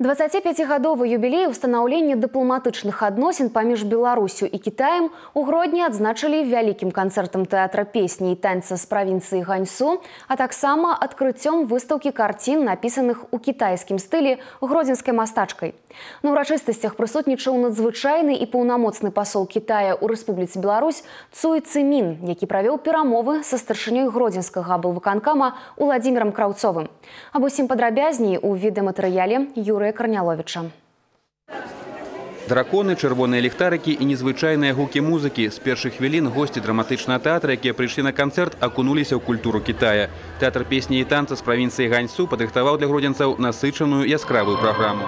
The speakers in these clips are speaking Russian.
25гадовы юбілей устанаўлення дыпламатычных адносін паміж беларусю і кітаем у гродні адзначылі вялікім канцэртам тэатра песні і танца з правінцыі ганьсу а таксама адкрыццём выстаўкі карцін напісаных у кітайскім стылі гродзенскай мастачкай на ўрачыстасцях прысутнічаў надзвычайны і паўнамоцны пасол кітая ў рэспубліцы Беларусь цуй цымін які правёў перамовы са старшынёй гродзенскага аблвыканкама уладзімірам краўцовым аб усім падрабязней у відэаматэрыяле юры Юрыя Карняловіча. Драконы, чырвоныя ліхтарыкі і незвычайныя гукі музыкі. З першых хвілін госці драматычнага тэатра, якія прыйшлі на канцэрт, акунуліся ў культуру Китая. Тэатр песні і танца з правінцыі Ганьсу падрыхтаваў для грудзенцаў насычаную яскравую праграму.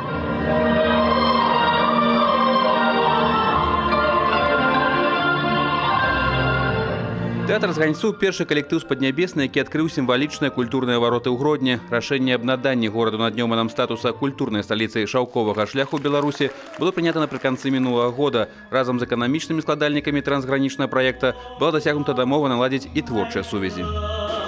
Тэатр з ганьцу першы калектыў з паднябесна, які адкрыў сімвалічныя культурныя вароты ў гродні. Рашэнне аб наданні гораду наднёманам статуса культурнай сталіцы шаўковага шляху Беларусі было прынята напрыканцы мінулага года. Разам з эканамічнымі складальнікамі трансгранічнага праекта была дасягнута дамова наладзіць і творчыя сувязі.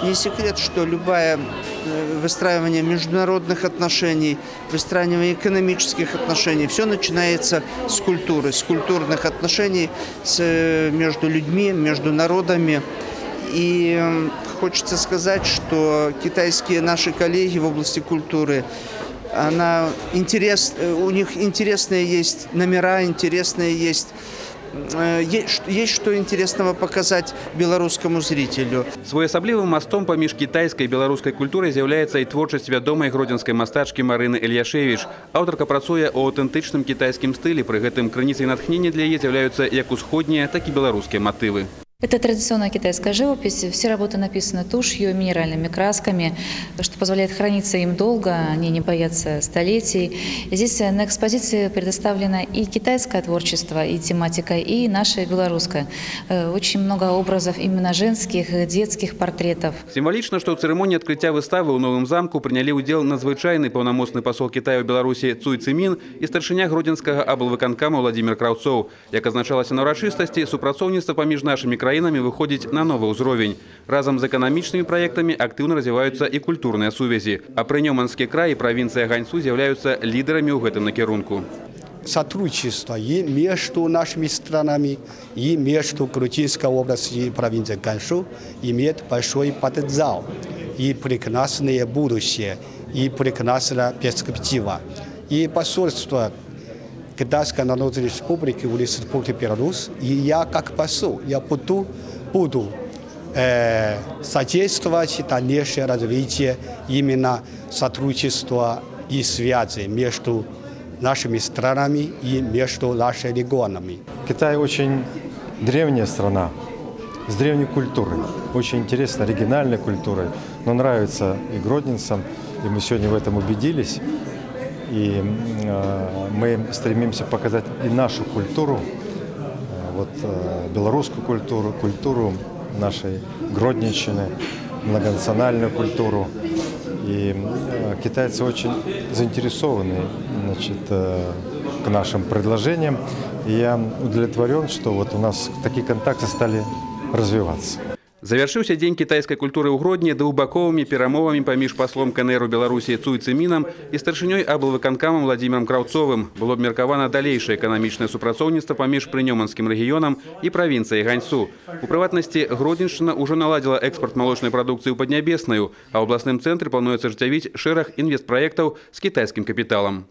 Не секрет, что любое э, выстраивание международных отношений, выстраивание экономических отношений, все начинается с культуры, с культурных отношений с, э, между людьми, между народами. И хочется сказать, что китайские наши коллеги в области культуры, она интерес, э, у них интересные есть номера, интересные есть Э, есть что интересного показать белорусскому зрителю. Своеасаблівым мостом паміж кітайскай і беларускай культурай з'яўляецца і творчасць вядомай гродзенскай мастачкі Марыны Эльяшевіч. Аўтарка працуе ў аўтэнтычным кітайскім стылі, пры гэтым крыніцай натхнення для яе з'яўляюцца як усходнія, так і беларускія матывы. Это традиционная китайская живопись. Все работы написаны тушью, минеральными красками, что позволяет храниться им долго, они не боятся столетий. Здесь на экспозиции предоставлено и китайское творчество, и тематика, и наше белорусское. Э, очень много образов именно женских, детских портретов. Символично, что в церемонии открытия выставы у Новым замку приняли удел надзвычайный полномочный посол Китая в Беларуси Цуй Цимин и старшиня Гродинского аблвыканкама Владимир Краўцоў. Як азначалася на ўрачыстасці, супрацоўніцтва паміж нашими краінамі выходзіць на новы ўзровень. Разам з эканамічнымі праектамі актыўна развіваюцца і культурныя сувязі. А прынёманскі край і правінцыя ганьцу з'яўляюцца лідарамі ў гэтым накірунку. Сотрудничество и между нашими странами, и между Грузинской областью и провинцией Ганшу имеет большой потенциал и прекрасное будущее, и прекрасная перспектива. И посольство Китайской Народной Республики, в Республике Беларусь, и я как посол, я буду, буду э, содействовать дальнейшее развитие именно сотрудничества и связи между нашими странами и между нашими регионами. Китай очень древняя страна, с древней культурой, очень интересной, оригинальной культурой, но нравится и гродненцам, и мы сегодня в этом убедились. И э, мы стремимся показать и нашу культуру, э, вот э, белорусскую культуру, культуру нашей Гродненщины, многонациональную культуру. И китайцы очень заинтересованы значит, к нашим предложениям. И я удовлетворен, что вот у нас такие контакты стали развиваться. Завяршыўся дзень кітайскай культуры ў гродні двухбаковымі перамовамі паміж паслом КНРу Беларусі Цуйцымінам і старшынёй аблвыканкамам Владзімірам Краўцовым. Было абмеркавана далейшае эканамічнае супрацоўніцтва паміж прынёманскім рэгіёнам і правінцыяй Ганьсу. У прыватнасці Гродзеншчына ўжо наладзіла экспорт малочнай прадукцыі ў паднябесную, а ў абласным цэнтры плануецца жыццявіць шэраг інвестпраектаў з кітайскім капіталам.